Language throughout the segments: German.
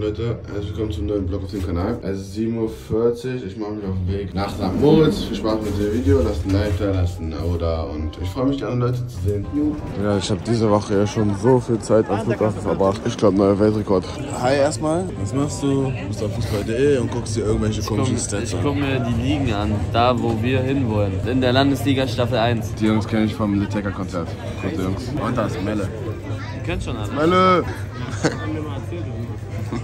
Moin Leute, herzlich willkommen zum neuen Vlog auf dem Kanal. Es ist 7.40 Uhr, ich mache mich auf den Weg nach St. Moritz. Viel Spaß mit dem Video, lasst ein Like da, lasst ein Abo da und ich freue mich, die anderen Leute zu sehen. Ja, ich habe diese Woche ja schon so viel Zeit am Flughafen verbracht. Ich glaube, neuer Weltrekord. Hi erstmal, was machst du? Du bist auf fußball.de und guckst dir irgendwelche komischen Stats Ich an. guck mir die Ligen an, da wo wir hinwollen. In der Landesliga Staffel 1. Die Jungs kenne ich vom Liteka Konzert. Gute Jungs. Und da ist Melle. Ihr könnt schon alle. Melle! Wir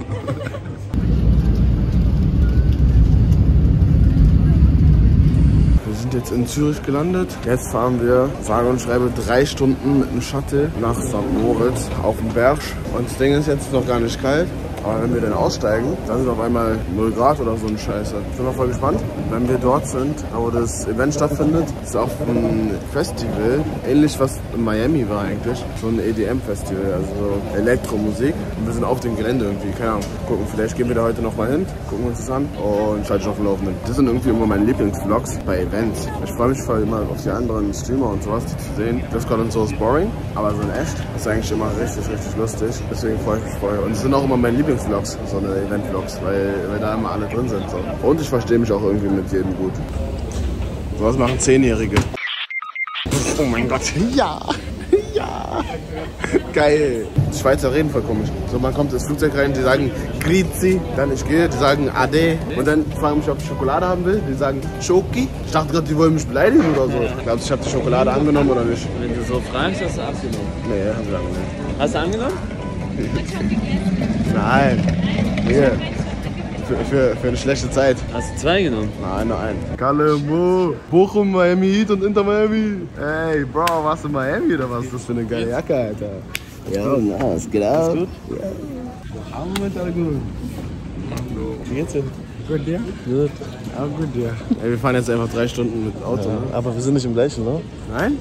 sind jetzt in Zürich gelandet. Jetzt fahren wir, sage und schreibe, drei Stunden mit dem Shuttle nach St. Moritz auf den Berg. Und das Ding ist jetzt noch gar nicht kalt. Aber wenn wir dann aussteigen, dann sind auf einmal 0 Grad oder so eine Scheiße. Ich bin mal voll gespannt. Wenn wir dort sind, wo das Event stattfindet, ist auch ein Festival, ähnlich was in Miami war eigentlich. So ein EDM-Festival, also so Elektromusik. Wir sind auf dem Gelände irgendwie, keine Ahnung. Gucken, vielleicht gehen wir da heute noch mal hin, gucken uns das an und schalte ich auf dem Laufenden. Das sind irgendwie immer meine Lieblingsvlogs bei Events. Ich freue mich voll immer auf die anderen Streamer und sowas, die zu sehen. Discord und so ist boring, aber so in echt ist eigentlich immer richtig, richtig lustig. Deswegen freue ich mich voll. Und es sind auch immer meine Lieblingsvlogs, so eine Event-Vlogs, weil, weil da immer alle drin sind. So. Und ich verstehe mich auch irgendwie mit jedem gut. So was machen Zehnjährige. Oh mein Gott, ja. Geil. Die Schweizer reden voll komisch. So, man kommt ins Flugzeug rein, die sagen Grizi, dann ich gehe, die sagen Ade. Und dann fragen mich, ob ich Schokolade haben will. Die sagen Schoki. Ich dachte gerade, die wollen mich beleidigen oder so. Glaubst du, ich habe die Schokolade angenommen oder nicht? Wenn du so fragst, hast du abgenommen. Nee, haben sie angenommen. Hast du angenommen? Nein. Hier. Für, für, für eine schlechte Zeit. Hast du zwei genommen? Nein, nur ein. Kalle, Mo, Bochum, Miami Heat und Inter Miami. Ey, Bro, warst du in Miami oder was ist das für eine geile Jacke, Alter? Ja, na, es geht ab. Gut? Ja. Moment, alle gut. Wie geht's dir? Gut, dir? Gut. Auch gut, dir. Ey, wir fahren jetzt einfach drei Stunden mit Auto, ne? Aber wir sind nicht im gleichen, ne? Nein?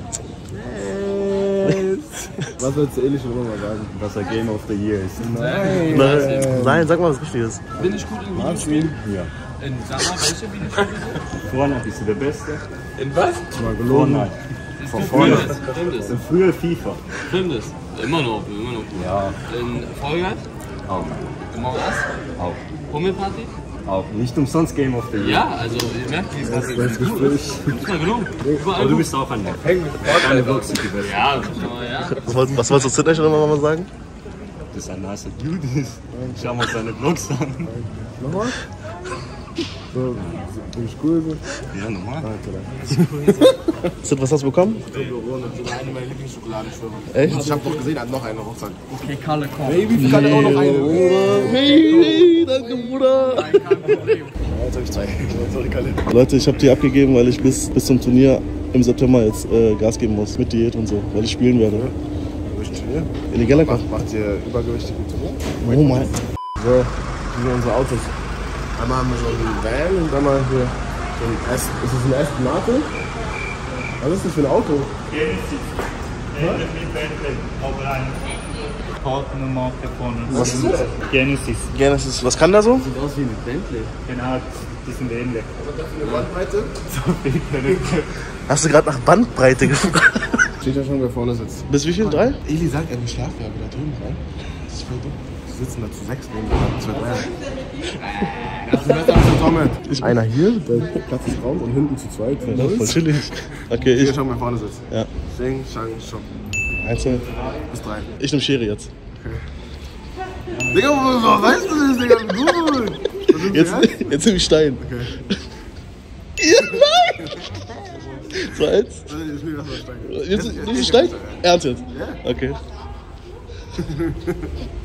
Was willst du ähnlich schon mal sagen? Was der Game of the Year ist. Nein. Nein, Nein sag mal was Richtiges. Bin ich gut in Martin? Ja. In, sag mal, welche Videospiele? Fortnite bist du der Beste. In was? Mal gelogen. Fortnite. Von vorne. Es. Früher FIFA. Es. Immer noch, immer noch gut. Ja. In Fall Guys? Auch. Among Us? Auch. Hummelparty? Auch. Nicht umsonst Game of the Year. Ja, also ihr merkt, die ist Das ist gut. Ist mal gelungen. Überall Aber du bist auch ein Nerd. Deine Vlogs sind die. Ja, aber ja. Was, wolltest- was wolltest du Sidney schon mal sagen? Das ist ein nicer Dude. Schau mal seine Vlogs an. Nochmal? So, bin ich cool so? Ja, normal. Sid, was hast du bekommen? Ist eine meiner Lieblingsschokoladenschwürmer. Echt? Ich hab doch gesehen, er hat noch eine Rucksack. Okay, Kalle, komm. Baby, ich kann auch noch eine. Hey, danke, Bruder. Jetzt hab ich zwei. Sorry, Kalle. Leute, ich habe die abgegeben, weil ich bis, bis zum Turnier im September jetzt äh, Gas geben muss. Mit Diät und so, weil ich spielen werde. Ist? In die Galaxy. Macht, macht ihr übergewichtige Tour? Oh mein. So, hier sind unsere Autos. Einmal haben wir so einen Van und einmal hier so ein Aston. Ist das ein Aston Martin? Was ist das für ein Auto? Was ist das? Genesis. Genesis, was kann der so? Sieht aus wie ein Bentley. Genau, die sind ähnlich. Eine Bandbreite? Hast du gerade nach Bandbreite gefragt? Steht ja schon, wer vorne sitzt. Bis wie viel? Drei? Eli sagt, er will schlafen, ja, wieder drüben rein. Das ist voll dumm. Die sitzen da zu sechs neben mir, zwei Dreier. Das ist besser als Tommet. Einer hier, der Platz ist Raum und hinten zu zweit. Ja, voll chillig. Okay, Hier ich. schon, wer vorne sitzt. Ja. Sing, Shang, Shop. Einzeln. Bis drei. Ich nehm Schere jetzt. Digga, wo, wo weißt du das, Digga? Gut. Was ist Jetzt, das? jetzt nehm ich Stein. Okay. Ja, nein! So, eins. Ich das mal steigen. Jetzt nimmst du Stein? Ernst jetzt? Ja. Okay. Ja, das heißt Sing, Shang, Shop.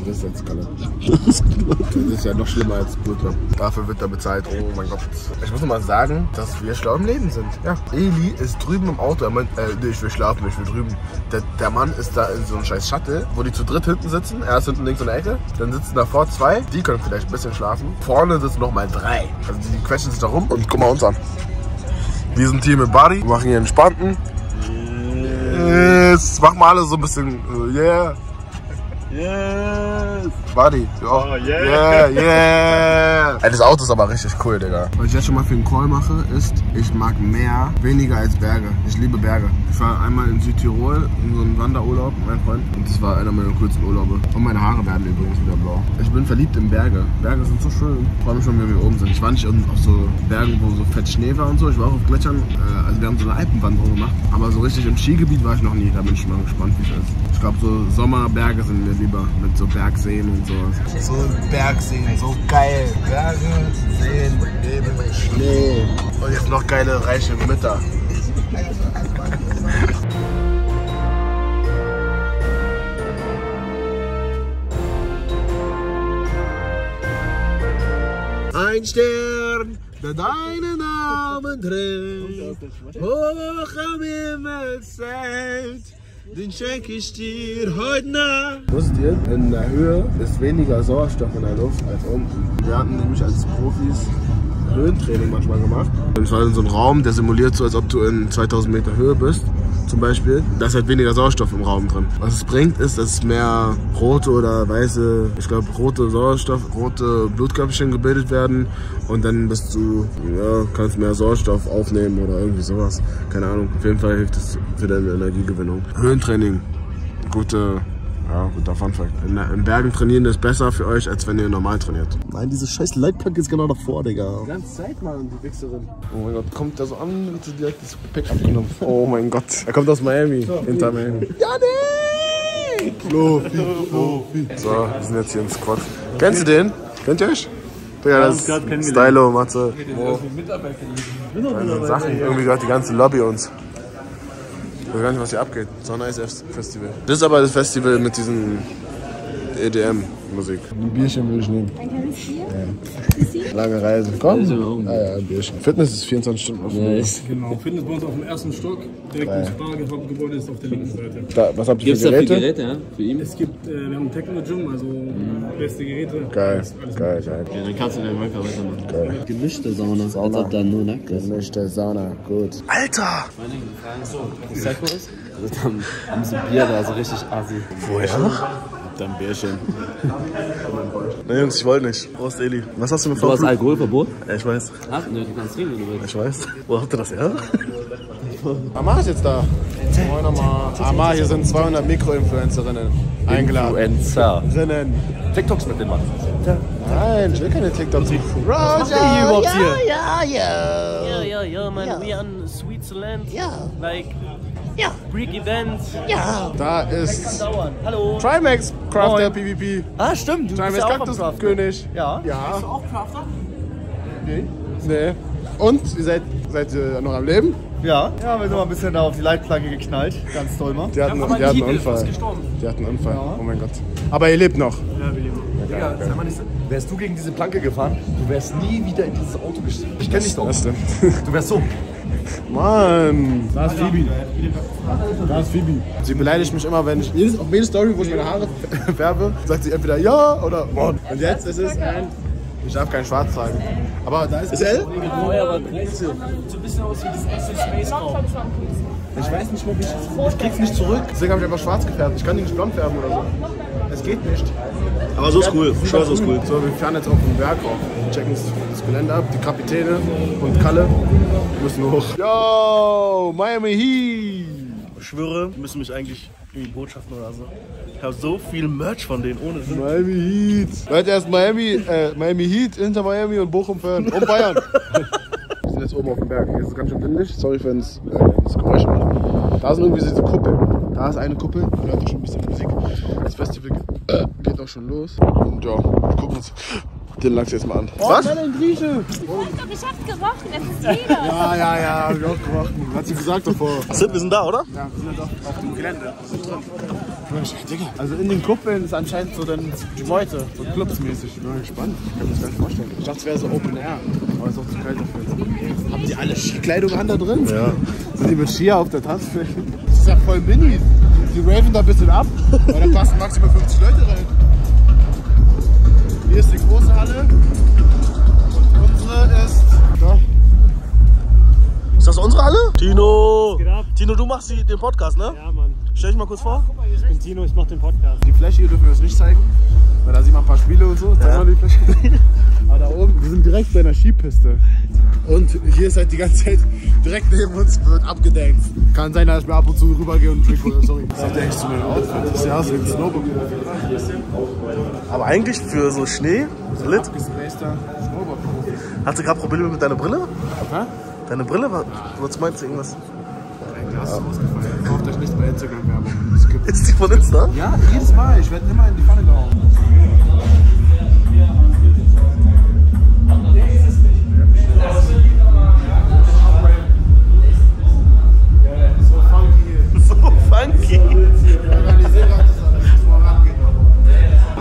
Was ist das jetzt, Kalle? Das ist ja noch schlimmer als Butter. Dafür wird er bezahlt. Oh mein Gott. Ich muss noch mal sagen, dass wir schlau im Leben sind. Ja. Eli ist drüben im Auto. Er meint, äh, nee, ich will schlafen, ich will drüben. Der, der Mann ist da in so einem scheiß Shuttle, wo die zu dritt hinten sitzen. Er ist hinten links in der Ecke. Dann sitzen davor zwei. Die können vielleicht ein bisschen schlafen. Vorne sitzen noch mal drei. Also die quetschen sich da rum. Und guck mal uns an. Wir sind Team mit Buddy. Wir machen hier entspannten. Yes. Mach mal alle so ein bisschen. äh, Yeah. Yes! Buddy. Ja. Oh, Yeah, yeah. yeah. Ey, das Auto ist aber richtig cool, Digga. Was ich jetzt schon mal für einen Call mache, ist, ich mag Meer weniger als Berge. Ich liebe Berge. Ich war einmal in Südtirol in so einem Wanderurlaub, mein Freund. Und das war einer meiner coolsten Urlaube. Und meine Haare werden übrigens wieder blau. Ich bin verliebt in Berge. Berge sind so schön. Ich freue mich schon, wenn wir oben sind. Ich war nicht auf so Bergen, wo so fett Schnee war und so. Ich war auch auf Gletschern. Äh, Also wir haben so eine Alpenwanderung gemacht. Aber so richtig im Skigebiet war ich noch nie. Da bin ich mal gespannt, wie es ist. Ich glaube, so Sommerberge sind mir lieber. Mit so Bergseen und sowas. So Bergseen, so geil. Berge, Seen, Nebel, Schnee. Und jetzt noch geile, reiche Mütter. Ein Stern, der deinen Namen trägt, hoch am Himmel zählt, den schenke ich dir heute Nacht. Wusstet ihr, in der Höhe ist weniger Sauerstoff in der Luft als unten. Wir hatten nämlich als Profis Höhentraining manchmal gemacht. Und zwar in so einem Raum, der simuliert so, als ob du in 2000 Meter Höhe bist. Zum Beispiel, da ist halt weniger Sauerstoff im Raum drin. Was es bringt, ist, dass mehr rote oder weiße, ich glaube rote Sauerstoff, rote Blutkörperchen gebildet werden und dann bist du, ja, kannst mehr Sauerstoff aufnehmen oder irgendwie sowas. Keine Ahnung. Auf jeden Fall hilft es für deine Energiegewinnung. Höhentraining, gute, ja, guter Funfact. In, in Bergen trainieren ist besser für euch, als wenn ihr normal trainiert. Nein, diese scheiß Leitplanke ist genau davor, Digga. Die ganze Zeit, Mann, die Wichserin. Oh mein Gott, kommt da so an, wird so direkt das Gepäck abgenommen. Oh mein Gott. Er kommt aus Miami, hinter Miami. Janik! Flofi, Flofi. So, wir sind jetzt hier im Squad. Kennst du den? Kennt ihr euch? Digga, das ist. Stylo, Matze. Deine Sachen, irgendwie gehört die ganze Lobby uns. Ich weiß gar nicht, was hier abgeht. So ein nice Festival. Das ist aber das Festival mit diesen EDM-Musik. Ein Bierchen würde ich nehmen. Ein kleines Bier? Lange Reise. Komm. Ah ja, ein Bierchen. Fitness ist 24 Stunden offen. Genau, Fitness bei uns auf dem ersten Stock, direkt im Spargelgebäude ist auf der linken Seite. Da, was habt ihr Gibt es für da viele Geräte? Geräte, ja? Für ihn? Es gibt, äh, wir haben ein Techno-Gym, also beste Geräte. Geil, geil, geil. Ja, dann kannst du den Workout weitermachen. geil. Gemischte Sauna, als ob da nur nackt ist. Gemischte Sauna, gut. Alter! Prosecco ist? Also dann haben sie Bier da, so richtig assi. Woher? Dann Bärchen. Na Jungs, ich wollte nicht. Prost, Eli. Was hast du mir Du hast vor? Alkoholverbot? Ja, ich weiß. Ach, ne, du kannst trinken, wenn du willst. Ich weiß. Wo habt ihr das her? Amar ist jetzt da. Moin Amar. Amar, hier sind 200 Mikroinfluencerinnen eingeladen. Influencer. Rinnen. TikToks mit dem Mann. Nein, ich will keine TikToks. Roger! überhaupt hier? Yeah, yeah, yeah, man. We are in Switzerland. Yeah. Like, Yeah. Greek events. Ja. Da ist Dauern. Hallo. Trimax Crafter PvP. Ah, stimmt. Du Trimax Kaktuskönig. Ja. Ja. Bist du auch Crafter? Nee. Und, ihr seid, seid ihr noch am Leben? Ja, ja, wir sind mal ein bisschen da auf die Leitplanke geknallt. Ganz toll mal. Die hatten, aber die hatten einen Unfall. gestorben. Die hatten einen Unfall. Oh mein Gott. Aber ihr lebt noch. Digga, sag mal nicht so. Wärst du gegen diese Planke gefahren, du wärst nie wieder in dieses Auto gestiegen. Ich kenn dich doch. Das stimmt. Du wärst so. Mann. Da ist Phoebe. Da ist Phoebe. Sie beleidigt mich immer, wenn ich. Jedes, auf jede Story, wo ich meine Haare färbe, sagt sie entweder ja oder Mann. Und jetzt ist es ein. Ich darf kein Schwarz tragen. Aber da ist. Ist L? So ein bisschen aus wie dieses Action Space Raum. Ich weiß nicht, ob ich. Ich krieg's nicht zurück. Deswegen habe ich einfach schwarz gefärbt. Ich kann die nicht blond färben oder so. Es geht nicht. Aber so ist cool. So ist cool. So, wir fahren jetzt auf den Berg rauf. Wir checken das, das Gelände ab. Die Kapitäne und Kalle müssen hoch. Yo, Miami Heat. Ich schwöre, die müssen mich eigentlich irgendwie Botschaften oder so. Ich habe so viel Merch von denen ohne Sinn. Miami Heat. Leute, erst Miami, äh, Miami Heat, Inter Miami und Bochum Föhren und Bayern. Wir sind jetzt oben auf dem Berg. Hier ist es ganz schön windig. Sorry, wenn es äh, das Geräusch macht. Da sind irgendwie diese Kuppeln. Da ist eine Kuppel. Man hört auch schon ein bisschen Musik. Das Festival geht, äh, geht auch schon los. Und ja, wir gucken uns den Lachs jetzt mal an. Was? Ich hab doch geschafft gerochen, es ist jeder. Ja, ja, ja, hab ich auch gemacht. Hat sie gesagt davor. Sid, wir sind da, oder? Ja, wir sind jetzt auf, auf dem Gelände. Also in den Kuppeln ist anscheinend so dann die Meute, so clubsmäßig. Ich bin mal gespannt. Ich kann mir das gar nicht vorstellen. Ich dachte, es wäre so Open Air, aber es ist auch zu kalt dafür. Haben die alle Skikleidung an da drin? Ja. Sind die mit Skier auf der Tanzfläche? Das ist ja voll mini. Die raven da ein bisschen ab, weil da passen maximal 50 Leute rein. Hier ist die große Halle und unsere ist da. Ist das unsere Halle? Tino! Tino, du machst die, den Podcast, ne? Ja, Mann. Stell dich mal kurz vor. Ich bin Tino, ich mach den Podcast. Die Fläche hier dürfen wir uns nicht zeigen, weil da sieht man ein paar Spiele und so. Zeig mal die Fläche. Aber da oben, wir sind direkt bei einer Skipiste. Und hier ist halt die ganze Zeit, direkt neben uns wird abgedankt. Kann sein, dass ich mir ab und zu rübergehe und Drink oder sorry. Das sieht eigentlich zu meinem Outfit. Das sieht aus wie ein Snowboard. Aber eigentlich für so Schnee, so lit. Hast du gerade Probleme mit deiner Brille? Hä? Deine Brille? Was, was meinst du irgendwas? Ein Glas ist ausgefallen. Kauft euch nicht bei Instagram-Werbung. Es gibt Ist die von Insta? Ja, jedes Mal. Ich werde immer in die Pfanne gehauen.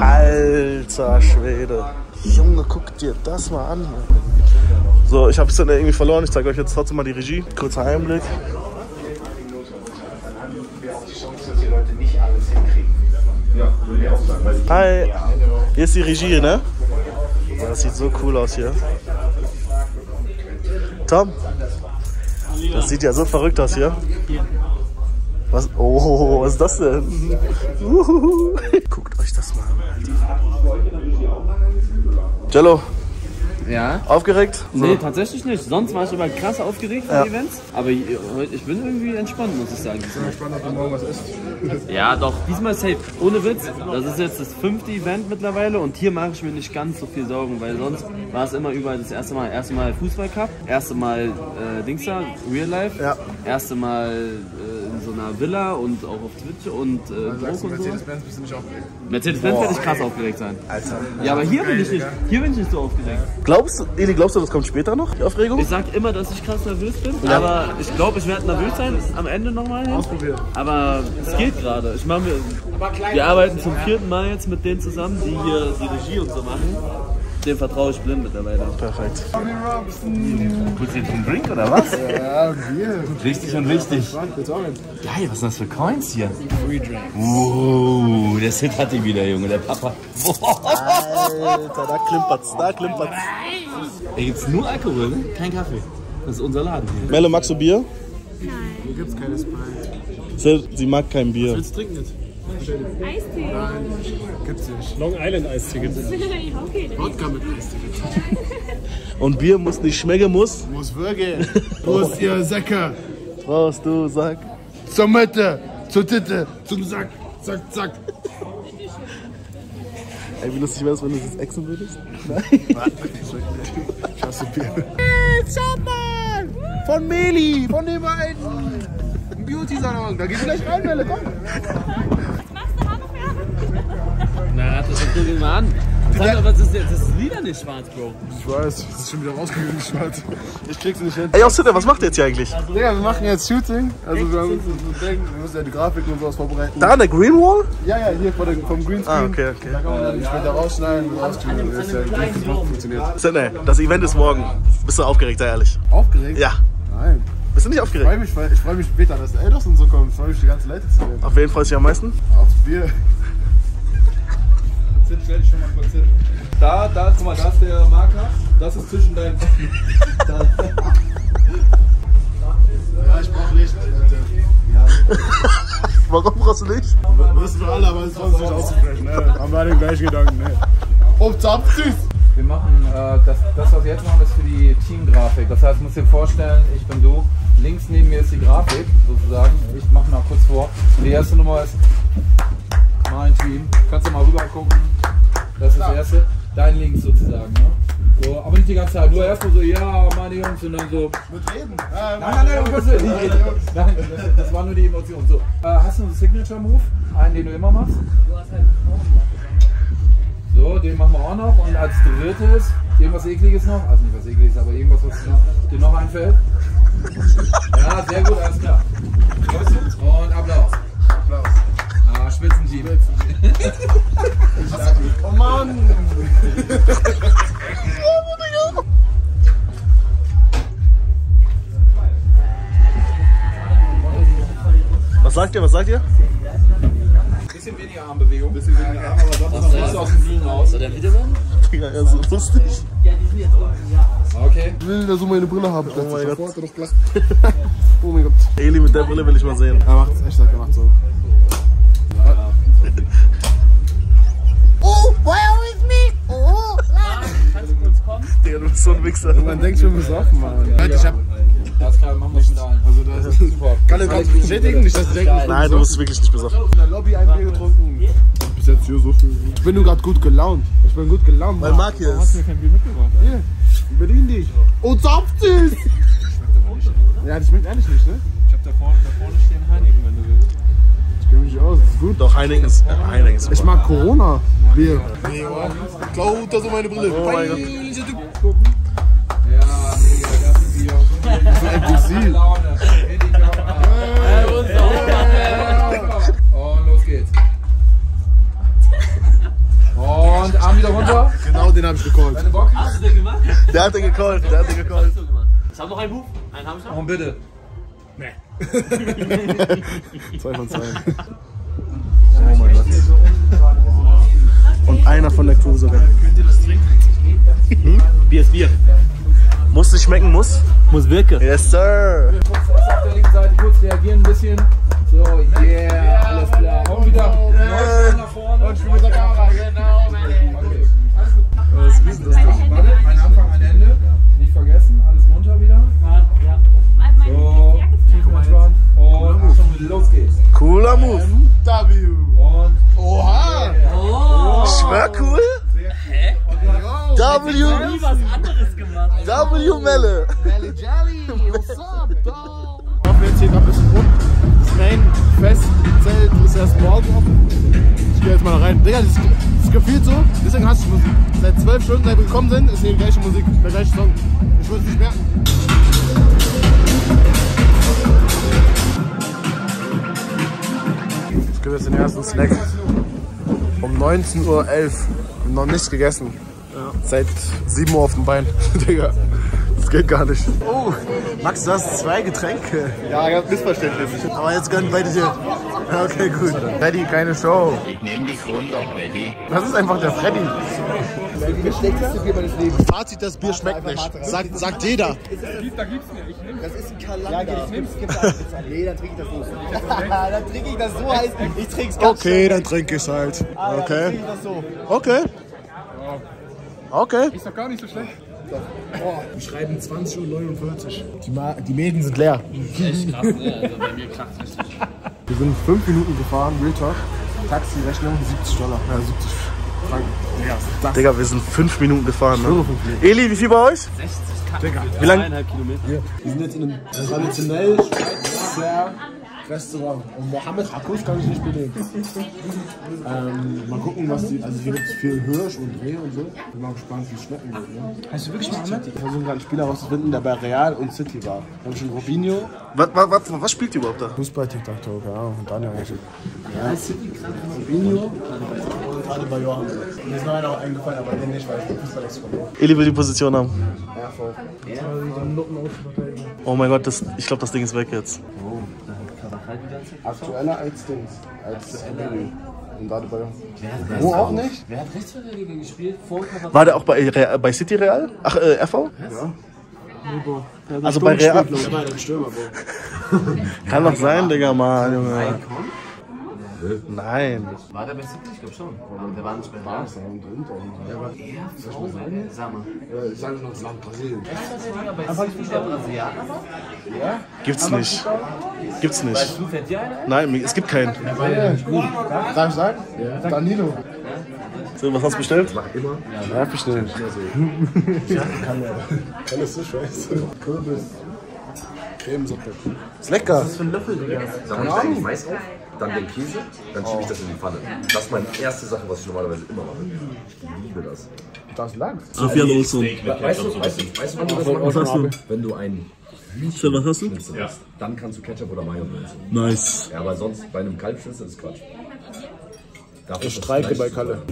Alter Schwede. Junge, guck dir das mal an. So, ich habe es dann irgendwie verloren. Ich zeige euch jetzt trotzdem mal die Regie. Kurzer Einblick. Hi. Hier ist die Regie, ne? Das sieht so cool aus hier. Tom, das sieht ja so verrückt aus hier. Was? Oh, was ist das denn? Uhuhu. Guckt euch das mal an. Alter. Jello, Ja? aufgeregt? Nee, tatsächlich nicht. Sonst war ich immer krass aufgeregt für die Events. Aber ich ich bin irgendwie entspannt, muss ich sagen. Spannend, ob du morgen was isst. Ja, doch, diesmal safe. Ohne Witz. Das ist jetzt das fünfte Event mittlerweile und hier mache ich mir nicht ganz so viel Sorgen, weil sonst war es immer überall das erste Mal. Erste Mal Fußballcup, erste Mal äh, Dings da, Real Life, Ja. erste Mal äh, in so einer Villa und auch auf Twitch und äh, so. Mercedes-Benz bist du nicht aufgeregt? Mercedes-Benz werde ich krass aufgeregt sein. Alter. Ja, aber hier bin ich nicht, hier bin ich nicht so aufgeregt. Glaubst du, Eli, glaubst du, das kommt später noch, die Aufregung? Ich sag immer, dass ich krass nervös bin, aber ich glaube, ich werde nervös sein am Ende nochmal. Ausprobieren. Aber es geht gerade. Ich meine, wir, wir arbeiten zum vierten Mal jetzt mit denen zusammen, die hier die Regie und so machen. Dem vertraue ich blind mittlerweile. Perfekt. Putzt jetzt einen Drink oder was? Ja, wir. Richtig und wichtig. Du? Geil, was sind das für Coins hier? Uh, der Sid hat die wieder, Junge, der Papa. Alter, da klimpert's, da klimpert's. Hier gibt's nur Alkohol, ne? kein Kaffee. Das ist unser Laden hier. Melle, magst du Bier? Hier gibt's keine Sprite. Sie, sie mag kein Bier. Willst du trinken jetzt? Eistee. Gibt's nicht. Long Island Eistee gibt es. ja, okay. Wodka mit Eistee. Und Bier muss nicht schmecken, muss. Muss wirklich. Prost, ihr Säcke. Was du sag. Zur Mitte, zur Titte, zum Sack. Zack, zack. Ey, wie lustig wäre es, wenn du das exen würdest? Ich hasse Bier. Von Meli! Von den beiden. Ein Beauty-Salon. Da gehst du gleich rein, Melle. Komm. Na, das guck ihn mal an. Sag mal, was ist jetzt? Das ist wieder nicht schwarz, Bro. Ich weiß, das ist schon wieder rausgegangen, schwarz. Ich krieg's nicht hin. Ey, Aussitter, was macht ihr jetzt hier eigentlich? Digga, wir machen jetzt Shooting. Also wir, haben uns so denken, wir müssen ja die Grafiken und sowas vorbereiten. Da an der Green Wall? Ja, ja, hier vor der, vom Greenscreen. Ah, okay, okay. Da kann man dann später rausschneiden und raustun. Dann ist ja funktioniert. Senne, das Event ist morgen. Bist du aufgeregt, sei ehrlich? Aufgeregt? Ja. Nein. Bist du nicht Ich aufgeregt? freue mich, weil- ich freu mich später, dass der Eldos und so kommen. Ich freue mich, die ganzen Leute zu sehen. Auf wen freust du dich am meisten? Aufs Bier. Sid, stell dich schon mal kurz hin. Da, da, guck mal, da ist der Marker. Das ist zwischen deinen da. Ja, ich brauch Licht, Leute. Warum brauchst du nicht? Wissen wir alle, aber es ist nicht auszusprechen. Ne? Haben wir alle den gleichen Gedanken. Ne? Oh, zap, süß! Wir machen, äh, das, das, was wir jetzt machen, ist für die Teamgrafik. Das heißt, du musst dir vorstellen, ich bin du. Links neben mir ist die Grafik, sozusagen. Ich mache mal kurz vor. Die erste Nummer ist mein Team. Kannst du mal rüber gucken. Das ist das erste. Dein Links sozusagen. Ne? So, aber nicht die ganze Zeit. Nur erstmal so, ja, meine Jungs. Und dann so, Mit Reden. Äh, Nein, nein, nein, Willen, nicht reden. Nein, das war nur die Emotion. So, äh, hast du einen Signature-Move? Einen, den du immer machst? So, den machen wir auch noch. Und als drittes, irgendwas ekliges noch. Also nicht was ekliges, aber irgendwas, was dir noch einfällt. Ja, sehr gut, alles klar. Und. Applaus. Ah, Spitzenteam. Oh Mann! Was sagt ihr, was sagt ihr? Bisschen weniger Armbewegung. Bisschen weniger Arm, aber sonst noch du aus dem Grün raus. Soll der Video werden? Digga, ja, so lustig. Okay. Ich will da so meine Brille haben. Oh mein Gott. Er oh mein Gott. Eli mit der Brille will ich mal sehen. Er macht es echt, er macht so. So ein Wichser. Man denkt schon besoffen, Mann. Leute, ich hab. Alles klar, machen wir mit allen. Also, das ist super. Kalle, kannst du bestätigen? Nicht, dass du denkst, Nein, du bist wirklich nicht besoffen. in der Lobby ein Bier getrunken. Bis jetzt hier so viel. Ich bin nur gerade gut gelaunt. Ich bin gut gelaunt. Weil Marc hier ist. Hier, bedien dich. Oh, zapft es! Ja, das schmeckt ehrlich nicht, ne? Ich hab da vorne, da vorne stehen Heineken, wenn du willst. Ich mich aus, das ist gut. Doch, Heineken ist, äh, Heineken ist Ich super. mag Corona. Bier. Klaut da so meine Brille. Oh mein Gott. Ja, Digga, das ist hier. NPC. Laune. Handicap. Und los geht's. Und Arm wieder runter. Genau den hab ich gecallt. Du Bock hast. Du den gemacht? Der hat den gecallt, der hat den gecallt. Ich hab noch einen Move. Einen hab ich noch. Und bitte. Zwei von zwei. Und einer von der Crew sogar. Bier ist Bier. Muss nicht schmecken, muss. Muss wirken. Yes, sir. Kurz auf der linken Seite kurz reagieren ein bisschen. So, yeah, alles klar. Und wieder. Neues nach vorne. Und spiel mit der Kamera. Genau, Cooler Move. W. Und Oha! Schwör cool. W. was anderes gemacht. W Melle. Jelly Jelly, what's up, dog? Ich hoffe, jetzt hier gerade ein bisschen rum. Das Main-Fest-Zelt ist erst morgen offen. Ich geh jetzt mal da rein. Digga, das, das gefühlt so, deswegen hast du Musik. Seit zwölf Stunden, seit wir gekommen sind, ist hier die gleiche Musik, der gleiche Song. Ich würde es nicht merken. Ich gebe jetzt den ersten Snack. Um 19.11 Uhr. Noch nichts gegessen. Seit 7 Uhr auf dem Bein. Digga, das geht gar nicht. Oh, Max, du hast zwei Getränke. Ja, ich hab Missverständnis. Aber jetzt gönnen beide dir. Okay, gut. Freddy, keine Show. Ich nehme dich runter, Freddy. Das ist einfach der Freddy. Das schlechteste Bier meines Lebens. Fazit, das Bier schmeckt nicht. Sagt, sagt jeder. Das ist ein Kalander. Ja, ich nehm's. Nee, dann trinke ich das nicht. dann trinke ich das so heiß. Ich trink's ganz Okay, dann trinke ich halt. Ah, Okay. trinke ich das so. Okay. Okay. Ist doch gar nicht so schlecht. Wir schreiben 20.49 Uhr. Die, Ma die Mäden sind leer. Echt krass, ne? Also bei mir kracht richtig. Wir sind fünf Minuten gefahren, Real Talk. Taxi-Rechnung 70 Dollar. Ja, 70 Franken. Ja, das Digga, wir sind fünf Minuten gefahren. Ne? Eli, wie viel bei euch? 60 Kacken. Digga. Wie lang- Eineinhalb Kilometer. Wir sind jetzt in einem traditionell Schweizer Restaurant. Und Mohammed Hakus kann ich nicht belegen. ähm, mal gucken, was die. Also hier gibt es viel Hirsch und Reh und so. Bin mal gespannt, wie es schmecken wird. Ne? Heißt du wirklich Mohammed? Wir versuchen gerade einen Spieler rauszufinden, der bei Real und City war. Wir haben schon Robinho. Was, was, was, was spielt ihr überhaupt da? Fußball, TikTok, keine Ahnung. Und Daniel eigentlich. Real City, Robinho Adebayor haben wir. Mir ist noch einer eingefallen, aber den nicht, weil ich den Fußball extra Eli will die Position haben. RV. Oh mein Gott, das, ich glaube, das Ding ist weg jetzt. Aktueller als Dings. Als Adebayor. Wo auch nicht? Wer hat Rechtsverteidiger gespielt? Vor? War der auch bei, Re- bei City Real? Ach, äh, RV? Ja. Also bei Real. Kann doch sein, Digga, Mann, Junge. Nein. War der bei City? Ich glaube schon. Aber der war nicht da. Barca und Inter. Der war Er, sag mal. Ich sage noch das Land Brasilien. Rechtsverteidiger bei City, der Brasilianer war? Gibt's nicht. Gibt's nicht. Du fährt dir einer? Nein, es gibt keinen. Darf ich sagen? Danilo. So, was hast du bestellt? Ja, bestimmt. Kann ja. Kann das so scheiße. Kürbis. Cremesuppe. Ist lecker. Sag ich eigentlich Mais auf, dann den Käse, dann schiebe ich das in die Pfanne. Das ist meine erste Sache, was ich normalerweise immer mache. Ich liebe das. Das ist lang. Sofian Olsson. Weißt du, weißt du, weißt du, wann du das Was hast du? Wenn du einen Für was hast du? Schnitzel hast, dann kannst du Ketchup oder Mayo benutzen. Nice. Ja, aber sonst bei einem Kalbschnitzel ist Quatsch. Dafür Ich streike bei super. Kalle.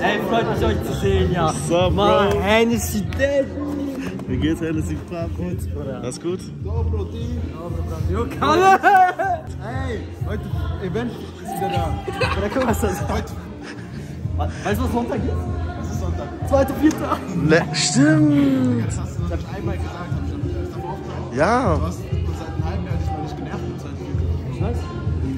Ey, freut mich euch zu sehen, ja. So, Mann, Bro. Hennessy dead. Wie geht's, Hennessy? Gut, Bruder. Alles gut? Jo, Kalle! Hey, heute Event ist wieder da. Oder guck, was das Heute, Weißt du, was Sonntag ist? was ist Sonntag? Zweiter, vierter. Ne, stimmt. Das hast du das einmal gesagt, hab ich schon. Ja. Du hast Ich weiß.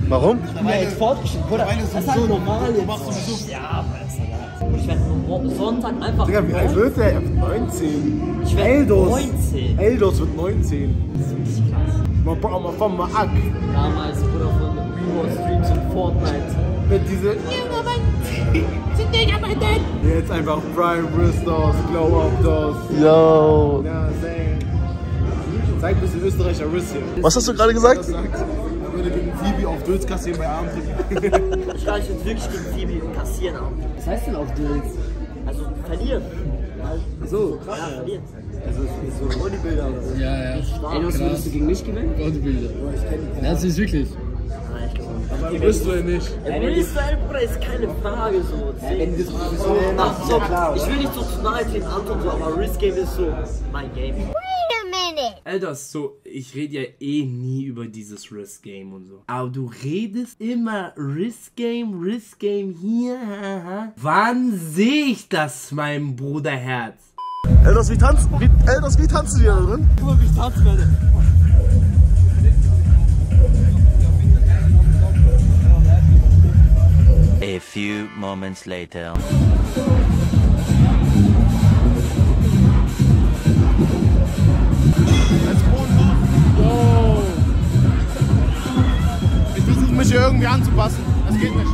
Warum? Bin ja jetzt fortgeschritten, Bruder. Mittlerweile ist Das ist halt normal du jetzt. machst sowieso- Ja, aber das ist egal. Ich werde Sonntag einfach. Digga, wie alt wird der? 19. Ich werd Eldos. 19. Eldos wird 19. Mal bra- mal vom Maak. Damals, Bruder, von Reward Streams und Fortnite. Mit diese. Jetzt einfach Prime Bristos, Glow Up Dos. Yo. Ja. Zeig ein bisschen Österreicher Riss hier. Was hast du gerade gesagt? Das würde gegen Phoebe auf Dötz kassieren bei Abend. Ich glaube, ich würde wirklich gegen Phoebe kassieren auch. Was heißt denn auf Drills? Also verlieren. So. Ja, verlieren. Also so Bodybuilder oder so. Ja, ja. Ey, was würdest du gegen mich gewinnen? Bodybuilder. Das ist wirklich. Nein, ich glaube nicht. Aber wirst du ja nicht. Wenn Israel, Bruder, ist keine Frage so. Wenn das so Ach, so, ich will nicht so zu nahe treten, Anton, so, aber Risk Game ist so mein Game. Elders, so, ich rede ja eh nie über dieses Risk Game und so. Aber du redest immer Risk Game, Risk Game hier, haha. Wann sehe ich das, mein Bruderherz? Eldos, wie tanzen, wie, Eldos, wie tanzen die da drin? Guck mal, wie ich tanzen werde. A few moments later. Mich hier irgendwie anzupassen. Das geht nicht.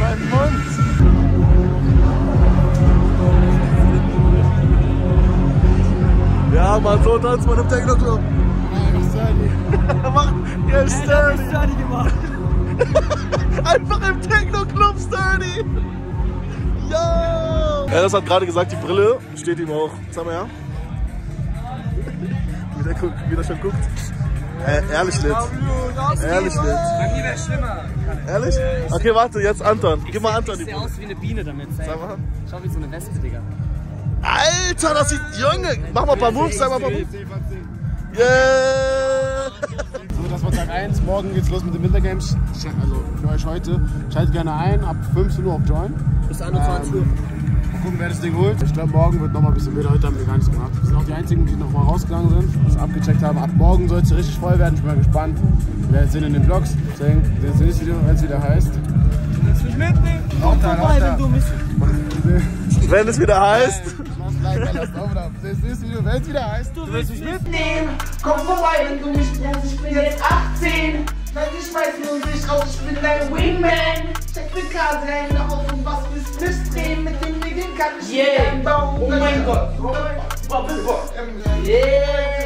Mein Mund. Ja, Mann, so tanzt man im Techno-Club. Mach, ja, Sturdy. Sturdy gemacht. Einfach im Techno-Club Sturdy. Yo. Eldos hat gerade gesagt, die Brille steht ihm auch. Sag mal ja. Wie der, guckt, wie der schon guckt. Äh, ehrlich nicht. Ehrlich nicht. Bei mir wäre schlimmer. Ehrlich? Okay, warte, jetzt Anton. Gib mal Anton die Ich sehe Brille. aus wie eine Biene damit. Sag mal. Schau wie so eine Wespe, Digga. Alter, das sieht Junge. Mach mal ein paar Moves, sag mal ein paar Moves. Yeah. 1. Morgen geht's los mit den Wintergames. Also für euch heute. Schaltet gerne ein, ab 15 Uhr auf Join. Bis 21 Uhr. Mal gucken, wer das Ding holt. Ich glaube, morgen wird noch mal ein bisschen mehr. Heute haben wir gar nichts gemacht. Wir sind auch die einzigen, die noch mal rausgegangen sind, das abgecheckt haben. Ab morgen soll es richtig voll werden. Ich bin mal gespannt. Wir sehen in den Vlogs. Deswegen, wir sehen uns nächstes Video, wenn es wieder heißt. Du mich mitnehmen? Komm vorbei, wenn du Wenn es wieder heißt. Mach's gleich, lasst auf nächstes Video, wenn es wieder heißt. Du willst mich mitnehmen. Komm vorbei, wenn du mich brauchst. Ich bin jetzt 18. Nein, ich schmeiß nur dich raus. Ich bin dein Wingman. Check mit Karte Hände auf und was willst du drehen? Mit dem Regeln kann ich Yeah. einbauen. Oh mein Gott. Oh mein Gott. Yeah.